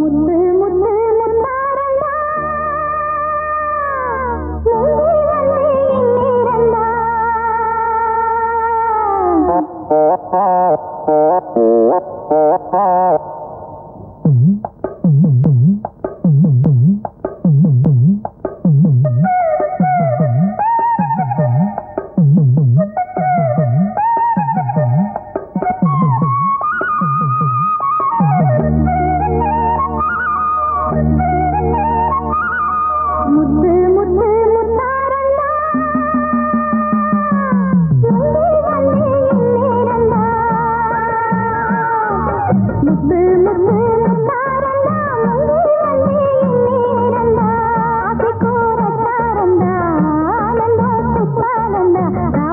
முத்து முத்து முத்தாரண்டா முந்தி வந்து ना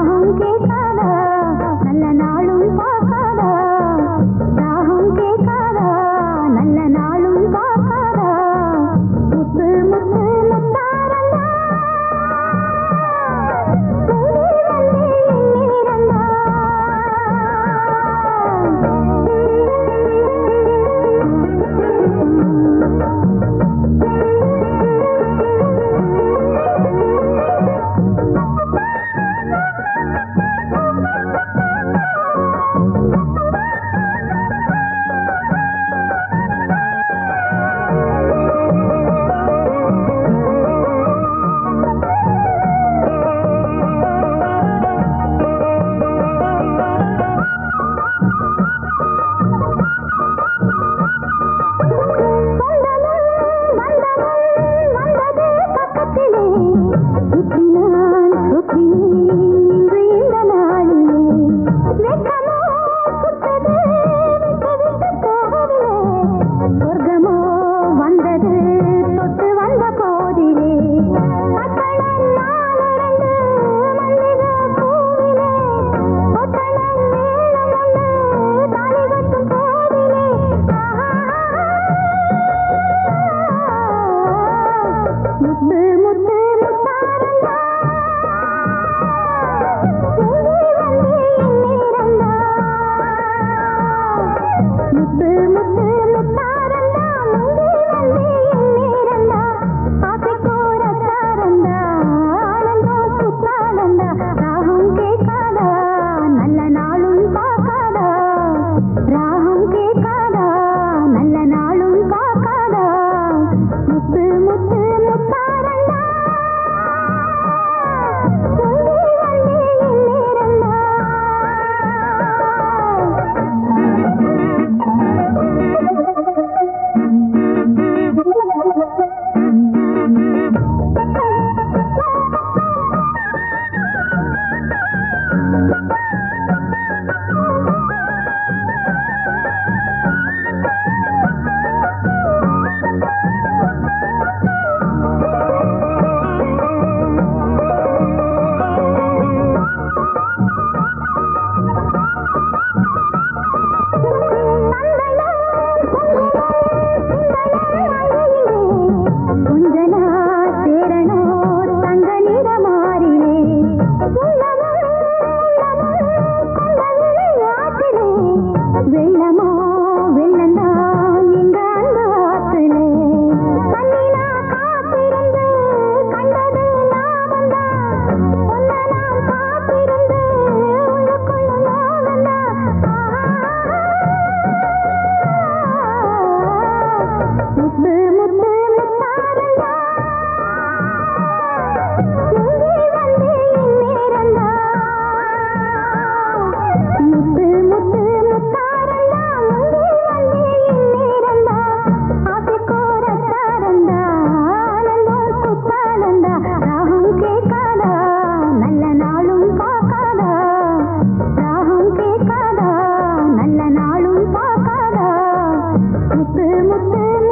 முத்து முத்து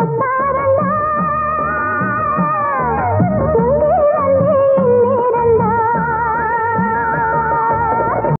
Bye.